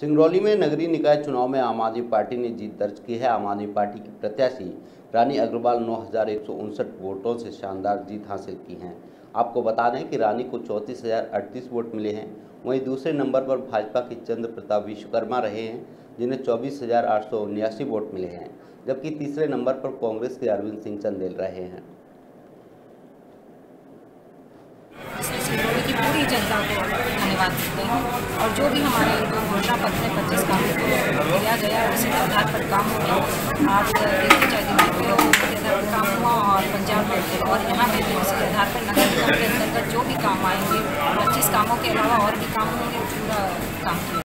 सिंगरौली में नगरीय निकाय चुनाव में आम आदमी पार्टी ने जीत दर्ज की है। आम आदमी पार्टी की प्रत्याशी रानी अग्रवाल नौ वोटों से शानदार जीत हासिल की हैं। आपको बता दें कि रानी को चौंतीस वोट मिले हैं। वहीं दूसरे नंबर पर भाजपा के चंद्र प्रताप विश्वकर्मा रहे हैं, जिन्हें चौबीस वोट मिले हैं, जबकि तीसरे नंबर पर कांग्रेस के अरविंद सिंह चंदेल रहे हैं सिंगरौली की पूरी जनता को धन्यवाद देते हैं। और जो भी हमारे घोषणा पत्र में पच्चीस कामों को दिया गया उसी के आधार पर काम हो गया आज देखिए चाहे दिल्ली आधार पर काम हुआ और पंजाब में और यहाँ पे भी उसके आधार पर नगर निगम के अंतर्गत जो भी काम आएँगे, पच्चीस कामों के अलावा और भी काम होंगे पूरा काम किया।